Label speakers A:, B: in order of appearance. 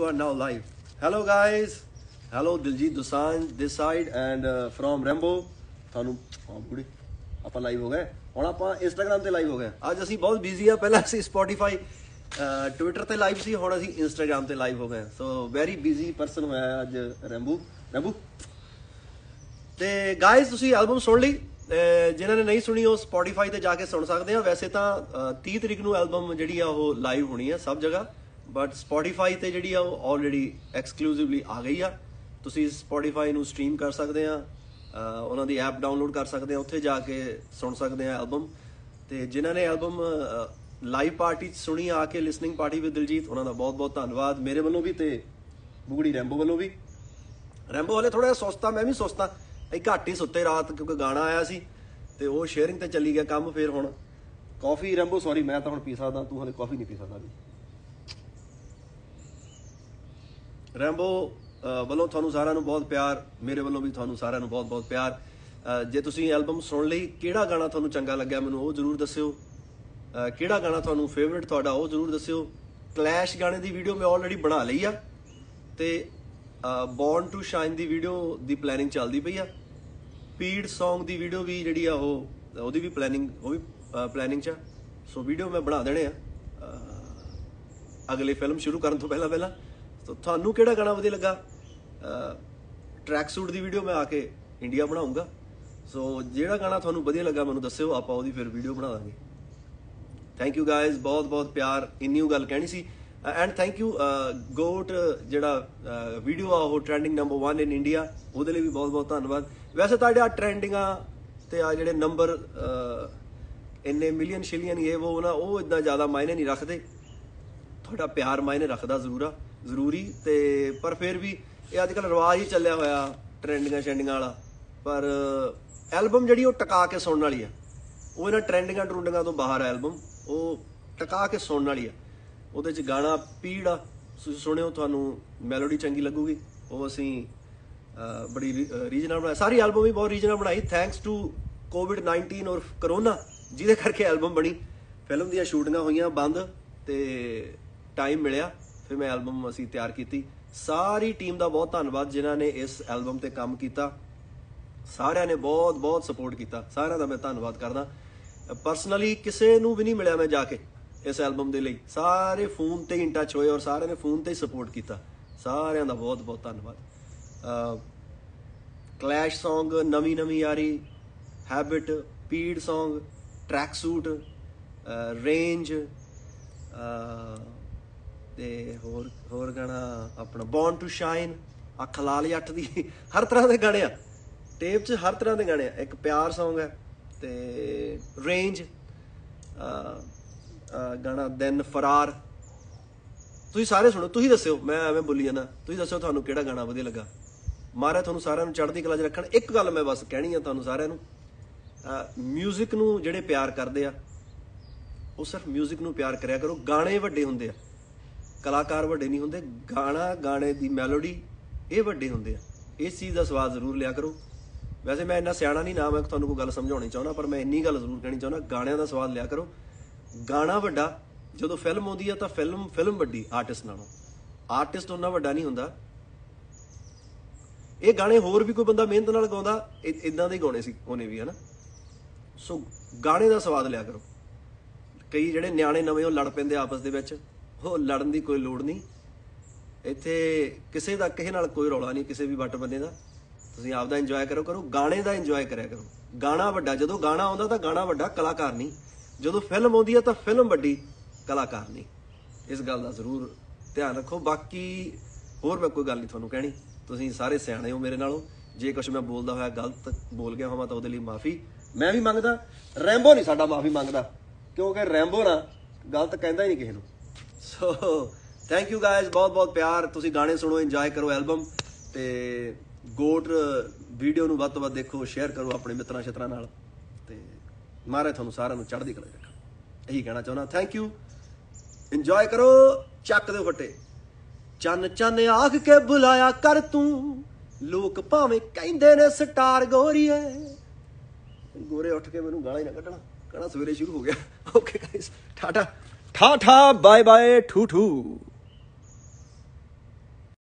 A: you are now live. Hello guys. Hello Diljit Dosanjh this side and uh, from Rambo. ਤੁਹਾਨੂੰ ਹਾਂ ਬੁੜੀ ਆਪਾਂ live ਹੋ ਗਏ। ਹੁਣ ਆਪਾਂ ਇੰਸਟਾਗ੍ਰam ਤੇ ਲਾਈਵ ਹੋ ਗਏ। ਅੱਜ ਅਸੀਂ ਬਹੁਤ ਬਿਜ਼ੀ ਆ। ਪਹਿਲਾਂ ਅਸੀਂ Spotify ਟਵਿੱਟਰ ਤੇ ਲਾਈਵ ਸੀ। ਹੁਣ ਅਸੀਂ ਇੰਸਟਾਗ੍ਰam ਤੇ ਲਾਈਵ ਹੋ ਗਏ। ਸੋ ਵੈਰੀ ਬਿਜ਼ੀ ਪਰਸਨ ਹੋਇਆ ਅੱਜ ਰੈਂਬੂ ਰੈਂਬੂ ਤੇ ਗਾਇਸ ਤੁਸੀਂ ਐਲਬਮ ਸੁਣ ਲਈ। ਅਹ ਜਿਨ੍ਹਾਂ ਨੇ ਨਹੀਂ ਸੁਣੀ ਉਹ ਸਪੋਟੀਫਾਈ ਤੇ ਜਾ ਕੇ ਸੁਣ ਸਕਦੇ ਆ। ਵੈਸੇ ਤਾਂ ਅਹ 30 ਤਰੀਕ ਨੂੰ ਐਲਬਮ ਜਿਹੜੀ ਆ ਉਹ ਲਾਈਵ ਹੋਣੀ ਆ ਸਭ ਜਗ੍ਹਾ। ਬਟ Spotify ਤੇ ਜਿਹੜੀ ਆ ਉਹ ਆਲਰੇਡੀ ਐਕਸਕਲੂਸਿਵਲੀ ਆ ਗਈ ਆ। ਤੁਸੀਂ Spotify ਨੂੰ ਸਟ੍ਰੀਮ ਕਰ ਸਕਦੇ ਆ ਉਹਨਾਂ ਦੀ ਐਪ ਡਾਊਨਲੋਡ ਕਰ ਸਕਦੇ ਆ, ਉੱਥੇ ਜਾ ਕੇ ਸੁਣ ਸਕਦੇ ਆ ਐਲਬਮ ਤੇ ਜਿਨ੍ਹਾਂ ਨੇ ਐਲਬਮ ਲਾਈਵ ਪਾਰਟੀ 'ਚ ਸੁਣੀ, ਆ ਕੇ ਲਿਸਨਿੰਗ ਪਾਰਟੀ ਵਿਦ ਦਿਲਜੀਤ ਉਹਨਾਂ ਦਾ ਬਹੁਤ ਬਹੁਤ ਧੰਨਵਾਦ। ਮੇਰੇ ਵੱਲੋਂ ਵੀ ਤੇ ਬੁਗੜੀ ਰੈਂਬੋ ਵੱਲੋਂ ਵੀ। ਰੈਂਬੋ ਵਾਲੇ ਥੋੜਾ ਜਿਹਾ ਸੁਸਤਾ, ਮੈਂ ਵੀ ਸੁਸਤਾ। ਇਹ ਘੱਟ ਹੀ ਸੁੱਤੇ ਰਾਤ ਕਿਉਂਕਿ ਗਾਣਾ ਆਇਆ ਸੀ ਤੇ ਉਹ ਸ਼ੇਅਰਿੰਗ ਤੇ ਚੱਲੀ ਗਿਆ ਕੰਮ ਫੇਰ ਹੁਣ। ਕਾਫੀ ਰੈਂਬੋ ਸੌਰੀ ਮੈਂ ਤਾਂ ਹੁਣ ਪੀ ਸਕਦਾ, ਤੂੰ ਹਲੇ ਕਾਫੀ ਨਹੀਂ ਪੀ ਸਕਦਾ ਵੀ। ਰੈਂਬੋ ਵੱਲੋਂ ਤੁਹਾਨੂੰ ਸਾਰਿਆਂ ਨੂੰ ਬਹੁਤ ਪਿਆਰ, ਮੇਰੇ ਵੱਲੋਂ ਵੀ ਤੁਹਾਨੂੰ ਸਾਰਿਆਂ ਨੂੰ ਬਹੁਤ ਬਹੁਤ ਪਿਆਰ ਜੇ ਤੁਸੀਂ ਐਲਬਮ ਸੁਣ ਲਈ, ਕਿਹੜਾ ਗਾਣਾ ਤੁਹਾਨੂੰ ਚੰਗਾ ਲੱਗਿਆ ਮੈਨੂੰ ਉਹ ਜਰੂਰ ਦੱਸਿਓ। ਕਿਹੜਾ ਗਾਣਾ ਤੁਹਾਨੂੰ ਫੇਵਰਿਟ ਤੁਹਾਡਾ ਉਹ ਜਰੂਰ ਦੱਸਿਓ। ਕਲੈਸ਼ ਗਾਣੇ ਦੀ ਵੀਡੀਓ ਮੈਂ ਆਲਰੇਡੀ ਬਣਾ ਲਈ ਆ। ਤੇ ਬੌਰਨ ਟੂ ਸ਼ਾਈਨ ਦੀ ਵੀਡੀਓ ਦੀ ਪਲੈਨਿੰਗ ਚੱਲਦੀ ਪਈ ਆ। ਪੀਡ Song ਦੀ ਵੀਡੀਓ ਵੀ ਜਿਹੜੀ ਆ ਉਹ, ਉਹਦੀ ਵੀ ਪਲੈਨਿੰਗ ਉਹ ਵੀ ਪਲੈਨਿੰਗ ਚ ਆ। ਸੋ ਵੀਡੀਓ ਮੈਂ ਬਣਾ ਦੇਣੇ ਆ। ਅਗਲੇ ਫਿਲਮ ਸ਼ੁਰੂ ਕਰਨ ਤੋਂ ਪਹਿਲਾਂ ਪਹਿਲਾਂ ਸੋ ਤੁਹਾਨੂੰ ਕਿਹੜਾ ਗਾਣਾ ਵਧੀਆ ਲੱਗਾ? ਟਰੈਕ ਸੂਟ ਦੀ ਵੀਡੀਓ ਮੈਂ ਆ ਕੇ ਇੰਡੀਆ ਬਣਾਉਂਗਾ। ਸੋ ਜਿਹੜਾ ਗਾਣਾ ਤੁਹਾਨੂੰ ਵਧੀਆ ਲੱਗਾ ਮੈਨੂੰ ਦੱਸਿਓ, ਆਪਾਂ ਉਹਦੀ ਫਿਰ ਵੀਡੀਓ ਬਣਾ ਦਾਂਗੇ। ਥੈਂਕ ਯੂ ਗਾਇਜ਼ ਬਹੁਤ ਬਹੁਤ ਪਿਆਰ, ਇੰਨੀ ਉਹ ਗੱਲ ਕਹਿਣੀ ਸੀ। ਐਂਡ ਥੈਂਕ ਯੂ ਗੋਟ ਜਿਹੜਾ ਵੀਡੀਓ ਆ, ਉਹ ਟ੍ਰੈਂਡਿੰਗ ਨੰਬਰ 1 ਇਨ ਇੰਡੀਆ ਉਹਦੇ ਲਈ ਵੀ ਬਹੁਤ ਬਹੁਤ ਧੰਨਵਾਦ। ਵੈਸੇ ਤੁਹਾਡੇ ਜਿਹੜਾ ਟ੍ਰੈਂਡਿੰਗਾਂ ਤੇ ਆ ਜਿਹੜੇ ਨੰਬਰ ਇੰਨੇ ਮਿਲੀਅਨ ਸ਼ਿਲੀਅਨ ਇਹ, ਉਹ ਨਾ, ਉਹ ਇਦਾਂ ਜ਼ਿਆਦਾ ਮਾਇਨੇ ਨਹੀਂ ਰੱਖਦੇ। ਤੁਹਾਡਾ ਪਿਆਰ ਮਾਇਨੇ ਰੱਖਦਾ ਜ਼ਰੂਰ ਆ। ਜ਼ਰੂਰੀ, ਤੇ ਪਰ ਫਿਰ ਵੀ ਇਹ ਅੱਜ ਕੱਲ ਰਿਵਾਜ ਹੀ ਚੱਲਿਆ ਹੋਇਆ ਟ੍ਰੈਂਡਿੰਗਾਂ ਸ਼ੈਂਡਿੰਗਾਂ ਵਾਲਾ। ਪਰ ਐਲਬਮ ਜਿਹੜੀ ਉਹ ਟਿਕਾ ਕੇ ਸੁਣਨ ਵਾਲੀ ਆ। ਉਹ ਇਹਨਾਂ ਟ੍ਰੈਂਡਿੰਗਾਂ ਟਰੁੰਡਿੰਗਾਂ ਤੋਂ ਬਾਹਰ ਐਲਬਮ। ਉਹ ਟਿਕਾ ਕੇ ਸੁਣਨ ਵਾਲੀ ਆ। ਉਹਦੇ ਚ ਗਾਣਾ ਪੀੜ ਆ। ਤੁਸੀਂ ਸੁਣਿਓ, ਤੁਹਾਨੂੰ ਮੈਲੋਡੀ ਚੰਗੀ ਲੱਗੂਗੀ। ਉਹ ਅਸੀਂ ਬੜੀ ਰੀਜਨਲ ਬਣਾਈ। ਸਾਰੀ ਐਲਬਮ ਵੀ ਬਹੁਤ ਰੀਜਨਲ ਬਣਾਈ। ਥੈਂਕਸ ਟੂ ਕੋਵਿਡ 19 ਔਰ ਕਰੋਨਾ, ਜਿਹਦੇ ਕਰਕੇ ਐਲਬਮ ਬਣੀ। ਫਿਲਮ ਦੀਆਂ ਸ਼ੂਟਿੰਗਾਂ ਹੋਈਆਂ ਬੰਦ, ਤੇ ਟਾਈਮ ਮਿਲਿਆ। ਫਿਰ ਮੈਂ ਐਲਬਮ ਅਸੀਂ ਤਿਆਰ ਕੀਤੀ। ਸਾਰੀ ਟੀਮ ਦਾ ਬਹੁਤ ਧੰਨਵਾਦ ਜਿਨ੍ਹਾਂ ਨੇ ਇਸ ਐਲਬਮ ਤੇ ਕੰਮ ਕੀਤਾ। ਸਾਰਿਆਂ ਨੇ ਬਹੁਤ ਬਹੁਤ ਸਪੋਰਟ ਕੀਤਾ। ਸਾਰਿਆਂ ਦਾ ਮੈਂ ਧੰਨਵਾਦ ਕਰਦਾ। ਪਰਸਨਲੀ ਕਿਸੇ ਨੂੰ ਵੀ ਨਹੀਂ ਮਿਲਿਆ ਮੈਂ ਜਾ ਕੇ ਇਸ ਐਲਬਮ ਦੇ ਲਈ। ਸਾਰੇ ਫੋਨ ਤੇ ਇਨ ਟੱਚ ਹੋਏ ਔਰ ਸਾਰਿਆਂ ਨੇ ਫੋਨ ਤੇ ਹੀ ਸਪੋਰਟ ਕੀਤਾ। ਸਾਰਿਆਂ ਦਾ ਬਹੁਤ ਬਹੁਤ ਧੰਨਵਾਦ। ਕਲੈਸ਼ Song, ਨਵੀਂ ਨਵੀਂ ਯਾਰੀ ਹੈਬਿਟ ਪੀਡ Song ਟਰੈਕ ਸੂਟ ਰੇਂਜ ਤੇ ਹੋਰ ਹੋਰ ਗਾਣਾ ਆਪਣਾ ਬੌਰਨ ਟੂ ਸ਼ਾਈਨ ਅੱਖ ਲਾਲ ਜੱਟ ਦੀ, ਹਰ ਤਰ੍ਹਾਂ ਦੇ ਗਾਣੇ ਆ। ਟੇਪ 'ਚ ਹਰ ਤਰ੍ਹਾਂ ਦੇ ਗਾਣੇ ਆ। ਇੱਕ ਪਿਆਰ Song ਹੈ ਤੇ ਰੇਂਜ ਗਾਣਾ ਦੈਨ ਫਰਾਰ ਤੁਸੀਂ ਸਾਰੇ ਸੁਣੋ, ਤੁਸੀਂ ਦੱਸਿਓ, ਮੈਂ ਐਵੇਂ ਬੋਲੀ ਜਾਂਦਾ। ਤੁਸੀਂ ਦੱਸਿਓ ਤੁਹਾਨੂੰ ਕਿਹੜਾ ਗਾਣਾ ਵਧੀਆ ਲੱਗਾ। ਮਾਰਾ ਤੁਹਾਨੂੰ ਸਾਰਿਆਂ ਨੂੰ ਚੜ੍ਹਦੀ ਕਲਾ 'ਚ ਰੱਖਣ। ਇੱਕ ਗੱਲ ਮੈਂ ਬਸ ਕਹਿਣੀ ਆ ਤੁਹਾਨੂੰ ਸਾਰਿਆਂ ਨੂੰ ਮਿਊਜ਼ਿਕ ਨੂੰ ਜਿਹੜੇ ਪਿਆਰ ਕਰਦੇ ਆ, ਉਹ ਸਿਰਫ ਮਿਊਜ਼ਿਕ ਨੂੰ ਪਿਆਰ ਕਰਿਆ ਕਰੋ। ਗਾਣੇ ਵੱਡੇ ਹੁੰਦੇ ਆ। ਕਲਾਕਾਰ ਵੱਡੇ ਨਹੀਂ ਹੁੰਦੇ, ਗਾਣਾ, ਗਾਣੇ ਦੀ ਮੈਲੋਡੀ ਇਹ ਵੱਡੇ ਹੁੰਦੇ ਆ। ਇਸ ਚੀਜ਼ ਦਾ ਸਵਾਦ ਜ਼ਰੂਰ ਲਿਆ ਕਰੋ। ਵੈਸੇ ਮੈਂ ਇੰਨਾ ਸਿਆਣਾ ਨਹੀਂ, ਨਾ ਮੈਂ ਤੁਹਾਨੂੰ ਕੋਈ ਗੱਲ ਸਮਝਾਉਣੀ ਚਾਹੁੰਦਾ, ਪਰ ਮੈਂ ਇੰਨੀ ਗੱਲ ਜ਼ਰੂਰ ਕਹਿਣੀ ਚਾਹੁੰਦਾ, ਗਾਣਿਆਂ ਦਾ ਸਵਾਦ ਲਿਆ ਕਰੋ। ਗਾਣਾ ਵੱਡਾ, ਜਦੋਂ ਫਿਲਮ ਆਉਂਦੀ ਆ ਤਾਂ ਫਿਲਮ ਫਿਲਮ ਵੱਡੀ ਆਰਟਿਸਟ ਨਾਲੋਂ। ਆਰਟਿਸਟ ਉਹਨਾਂ ਵੱਡਾ ਨਹੀਂ ਹੁੰਦਾ। ਇਹ ਗਾਣੇ ਹੋਰ ਵੀ ਕੋਈ ਬੰਦਾ ਮਿਹਨਤ ਨਾਲ ਗਾਉਂਦਾ ਇਦਾਂ ਦੇ ਹੀ ਗਾਉਣੇ ਸੀ, ਉਹਨੇ ਵੀ, ਹਨਾ। ਸੋ ਗਾਣੇ ਦਾ ਸਵਾਦ ਲਿਆ ਕਰੋ। ਕਈ ਜਿਹੜੇ ਨਿਆਣੇ ਨਵੇਂ, ਉਹ ਲੜ ਪੈਂਦੇ ਆਪਸ ਦੇ ਵਿੱਚ। ਉਹ ਲੜਨ ਦੀ ਕੋਈ ਲੋੜ ਨਹੀਂ। ਇੱਥੇ ਕਿਸੇ ਦਾ ਕਿਸੇ ਨਾਲ ਕੋਈ ਰੌਲਾ ਨਹੀਂ, ਕਿਸੇ ਵੀ ਵੱਟ ਬੰਨੇ ਦਾ। ਤੁਸੀਂ ਆਪਦਾ ਇੰਜੋਏ ਕਰੋ ਕਰੋ, ਗਾਣੇ ਦਾ ਇੰਜੋਏ ਕਰਿਆ ਕਰੋ। ਗਾਣਾ ਵੱਡਾ, ਜਦੋਂ ਗਾਣਾ ਆਉਂਦਾ ਤਾਂ ਗਾਣਾ ਵੱਡਾ, ਕਲਾਕਾਰ ਨਹੀਂ। ਜਦੋਂ ਫਿਲਮ ਆਉਂਦੀ ਹੈ ਤਾਂ ਫਿਲਮ ਵੱਡੀ, ਕਲਾਕਾਰ ਨਹੀਂ। ਇਸ ਗੱਲ ਦਾ ਜ਼ਰੂਰ ਧਿਆਨ ਰੱਖੋ। ਬਾਕੀ ਹੋਰ ਮੈਂ ਕੋਈ ਗੱਲ ਨਹੀਂ ਤੁਹਾਨੂੰ ਕਹਿਣੀ। ਤੁਸੀਂ ਸਾਰੇ ਸਿਆਣੇ ਹੋ ਮੇਰੇ ਨਾਲੋਂ। ਜੇ ਕੁਝ ਮੈਂ ਬੋਲਦਾ ਹੋਇਆ ਗਲਤ ਬੋਲ ਗਿਆ ਹੋਵਾਂ ਤਾਂ ਉਹਦੇ ਲਈ ਮਾਫੀ। ਮੈਂ ਵੀ ਮੰਗਦਾ। ਰੈਂਬੋ ਨਹੀਂ ਸਾਡਾ ਮਾਫੀ ਮੰਗਦਾ। ਕਿਉਂਕਿ ਰੈਂਬੋ ਨਾ ਗਲਤ ਕਹਿੰਦਾ ਹੀ ਨਹੀਂ ਕਿਸੇ ਨੂੰ। ਸੋ ਥੈਂਕ ਯੂ ਗਾਇਜ਼ ਬਹੁਤ ਬਹੁਤ ਪਿਆਰ, ਤੁਸੀਂ ਗਾਣੇ ਸੁਣੋ ਇੰਜੋਏ ਕਰੋ ਐਲਬਮ ਤੇ ਗੋਟ ਵੀਡੀਓ ਨੂੰ ਵੱਧ ਤੋਂ ਵੱਧ ਦੇਖੋ ਸ਼ੇਅਰ ਕਰੋ ਆਪਣੇ ਮਿੱਤਰਾਂ ਛਤਰਾਂ ਨਾਲ ਤੇ ਮਾਰੇ ਤੁਹਾਨੂੰ ਸਾਰਿਆਂ ਨੂੰ ਚੜ੍ਹਦੀ ਕਲਾ ਰੱਖਾਂ ਇਹੀ ਕਹਿਣਾ ਚਾਹੁੰਦਾ ਥੈਂਕ ਯੂ ਇੰਜੋਏ ਕਰੋ, ਚੱਕ ਦੇ ਫੱਟੇ। ਚੰਨ ਚੰਨ ਆਖ ਕੇ ਬੁਲਾਇਆ ਕਰ ਤੂੰ, ਲੋਕ ਭਾਵੇਂ ਕਹਿੰਦੇ ਨੇ ਸਟਾਰ ਗੋਰੀਏ। ਗੋਰੇ ਉੱਠ ਕੇ ਮੈਨੂੰ ਗਾਲਾਂ ਹੀ ਨਾ ਕੱਢਣਾ, ਕਹਣਾ ਸਵੇਰੇ ਸ਼ੁਰੂ ਹੋ ਗਿਆ। Okay guys tata. ta ta bye bye too too